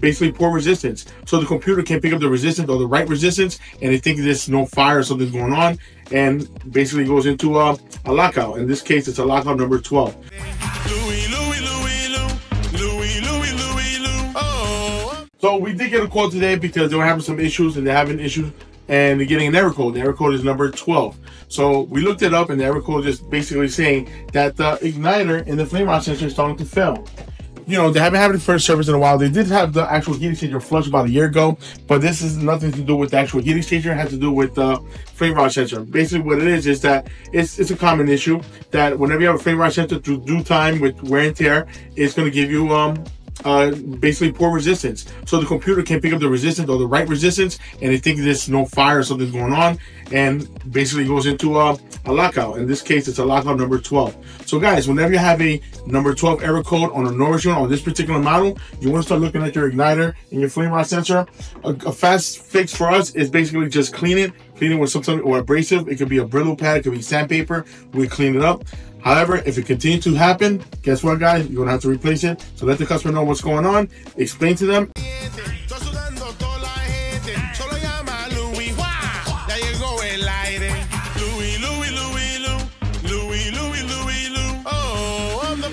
basically poor resistance. So the computer can't pick up the resistance or the right resistance, and they think there's no fire or something's going on, and basically goes into a, a lockout. In this case, it's a lockout number 12. Louis, Louis, Louis, oh. So we did get a call today because they were having some issues and they're having issues and they're getting an error code. The error code is number 12. So we looked it up and the error code is basically saying that the igniter in the flame rod sensor is starting to fail you know, they haven't had the first service in a while. They did have the actual heat exchanger flush about a year ago, but this is nothing to do with the actual heat exchanger. It has to do with the flame rod sensor. Basically, what it is is that it's it's a common issue that whenever you have a flame rod sensor through due time with wear and tear, it's going to give you um uh, basically poor resistance. So the computer can't pick up the resistance or the right resistance, and it thinks there's no fire or something's going on, and basically goes into a, a lockout. In this case, it's a lockout number 12. So guys, whenever you have a number 12 error code on a Noritz unit on this particular model, you want to start looking at your igniter and your flame rod sensor. A, a fast fix for us is basically just clean it, clean it with something or abrasive. It could be a Brillo pad, it could be sandpaper. We clean it up. However, if it continues to happen, guess what, guys? You're gonna have to replace it. So let the customer know what's going on. Explain to them. Louis, Louis, Louis, Oh, I'm the